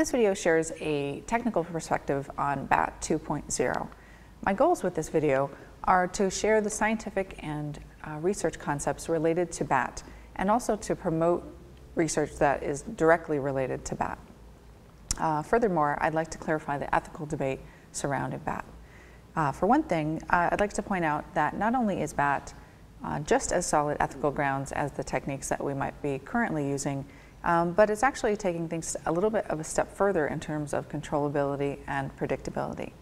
This video shares a technical perspective on BAT 2.0. My goals with this video are to share the scientific and uh, research concepts related to BAT and also to promote research that is directly related to BAT. Uh, furthermore, I'd like to clarify the ethical debate surrounding BAT. Uh, for one thing, uh, I'd like to point out that not only is BAT uh, just as solid ethical grounds as the techniques that we might be currently using, um, but it's actually taking things a little bit of a step further in terms of controllability and predictability.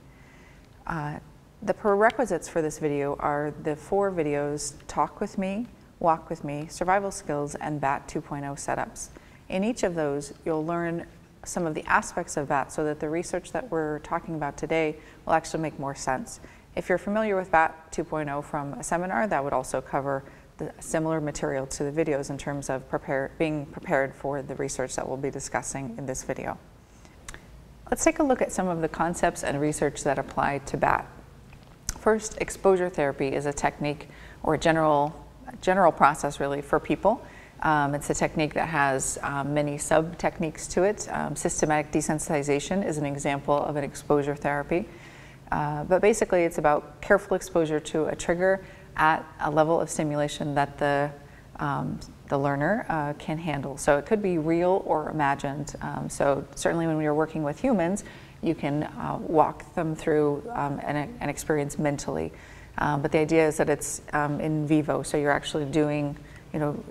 Uh, the prerequisites for this video are the four videos, Talk With Me, Walk With Me, Survival Skills, and BAT 2.0 setups. In each of those, you'll learn some of the aspects of BAT so that the research that we're talking about today will actually make more sense. If you're familiar with BAT 2.0 from a seminar, that would also cover the similar material to the videos in terms of prepare, being prepared for the research that we'll be discussing in this video. Let's take a look at some of the concepts and research that apply to BAT. First, exposure therapy is a technique or a general, general process really for people. Um, it's a technique that has um, many sub-techniques to it. Um, systematic desensitization is an example of an exposure therapy. Uh, but basically it's about careful exposure to a trigger at a level of stimulation that the, um, the learner uh, can handle. So it could be real or imagined. Um, so certainly when you're working with humans, you can uh, walk them through um, an, an, experience mentally. Um, but the idea is that it's um, in vivo, so you're actually doing, you know,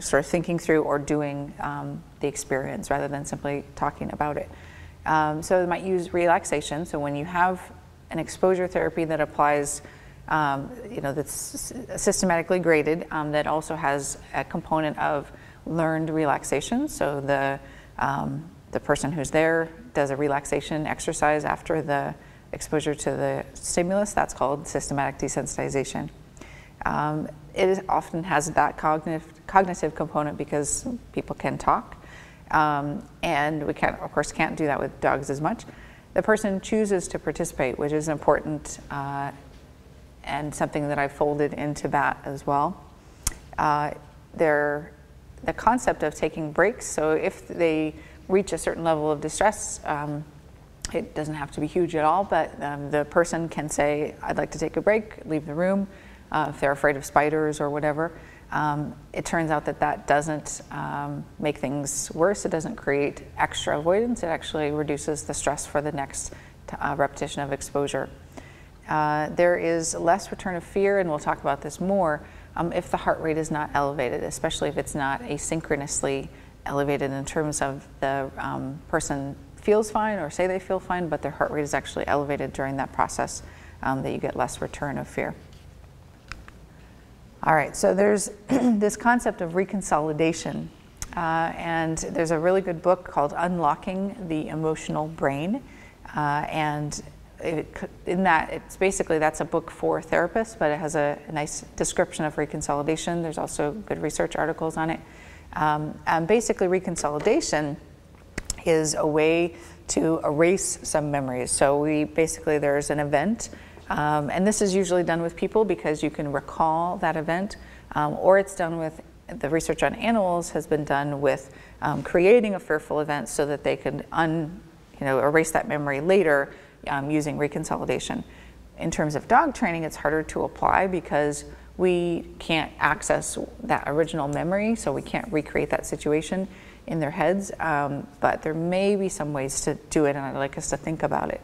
sort of thinking through or doing um, the experience rather than simply talking about it. so they might use relaxation. So when you have an exposure therapy that applies um, you know, that's systematically graded um, that also has a component of learned relaxation. So the, um, the person who's there does a relaxation exercise after the exposure to the stimulus. That's called systematic desensitization. Um, it often has that cognitive, cognitive component because people can talk. Um, and we can't, of course, can't do that with dogs as much. The person chooses to participate, which is important uh, and something that I folded into that as well. Uh, the concept of taking breaks, so if they reach a certain level of distress, um, it doesn't have to be huge at all, but um, the person can say, I'd like to take a break, leave the room, uh, if they're afraid of spiders or whatever. Um, it turns out that that doesn't um, make things worse. It doesn't create extra avoidance. It actually reduces the stress for the next uh, repetition of exposure. Uh, there is less return of fear, and we'll talk about this more, um, if the heart rate is not elevated, especially if it's not asynchronously elevated in terms of the um, person feels fine or say they feel fine, but their heart rate is actually elevated during that process, um, that you get less return of fear. All right, so there's this concept of reconsolidation, uh, and there's a really good book called Unlocking the Emotional Brain, uh, and it, in that, it's basically that's a book for therapists, but it has a, a, nice description of reconsolidation. There's also good research articles on it. Um, and basically, reconsolidation is a way to erase some memories. So we basically there's an event, um, and this is usually done with people because you can recall that event, um, or it's done with the research on animals has been done with um, creating a fearful event so that they can un, you know, erase that memory later um, using reconsolidation. In terms of dog training, it's harder to apply because we can't access that original memory, so we can't recreate that situation in their heads. Um, but there may be some ways to do it, and I'd like us to think about it.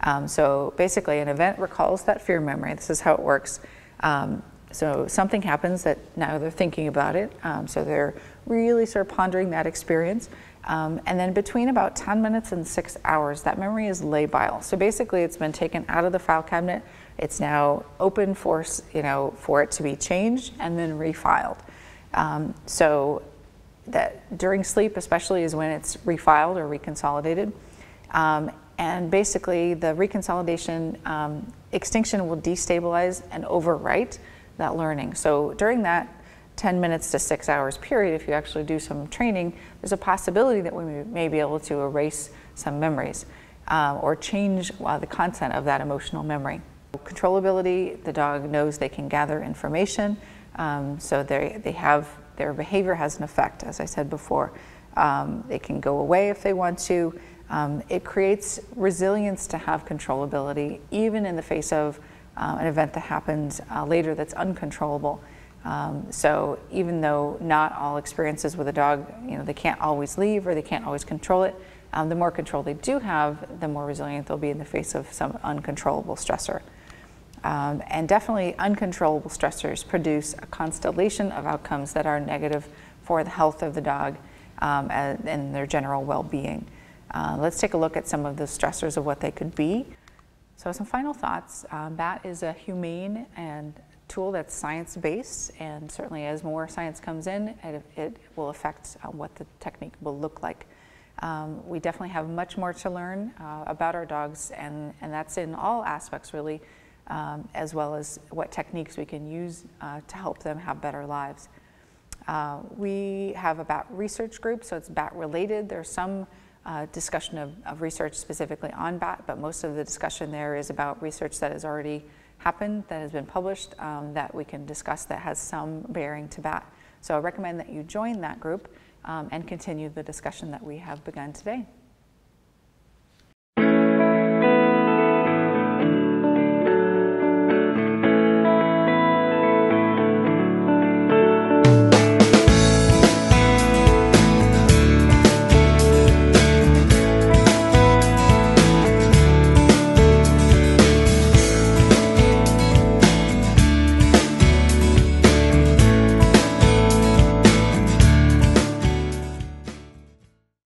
Um, so basically, an event recalls that fear memory. This is how it works. Um, so something happens that now they're thinking about it. Um, so they're really sort of pondering that experience. Um, and then between about 10 minutes and six hours, that memory is labile. So basically it's been taken out of the file cabinet. It's now open for, you know, for it to be changed and then refiled. Um, so that during sleep especially is when it's refiled or reconsolidated. Um, and basically the reconsolidation um, extinction will destabilize and overwrite that learning. So during that 10 minutes to six hours period, if you actually do some training, there's a possibility that we may be able to erase some memories um, or change uh, the content of that emotional memory. Controllability, the dog knows they can gather information, um, so they, they have, their behavior has an effect, as I said before. Um, they can go away if they want to. Um, it creates resilience to have controllability, even in the face of uh, an event that happens uh, later that's uncontrollable. Um, so even though not all experiences with a dog, you know, they can't always leave or they can't always control it, um, the more control they do have, the more resilient they'll be in the face of some uncontrollable stressor. Um, and definitely uncontrollable stressors produce a constellation of outcomes that are negative for the health of the dog um, and, and, their general well-being. Uh, let's take a look at some of the stressors of what they could be. So some final thoughts. Um, BAT is a humane and tool that's science-based and certainly as more science comes in, it, it will affect uh, what the technique will look like. Um, we definitely have much more to learn uh, about our dogs and, and that's in all aspects really um, as well as what techniques we can use uh, to help them have better lives. Uh, we have a BAT research group, so it's BAT related. There's some uh, discussion of, of, research specifically on BAT, but most of the discussion there is about research that has already happened, that has been published, um, that we can discuss that has some bearing to BAT. So I recommend that you join that group um, and continue the discussion that we have begun today.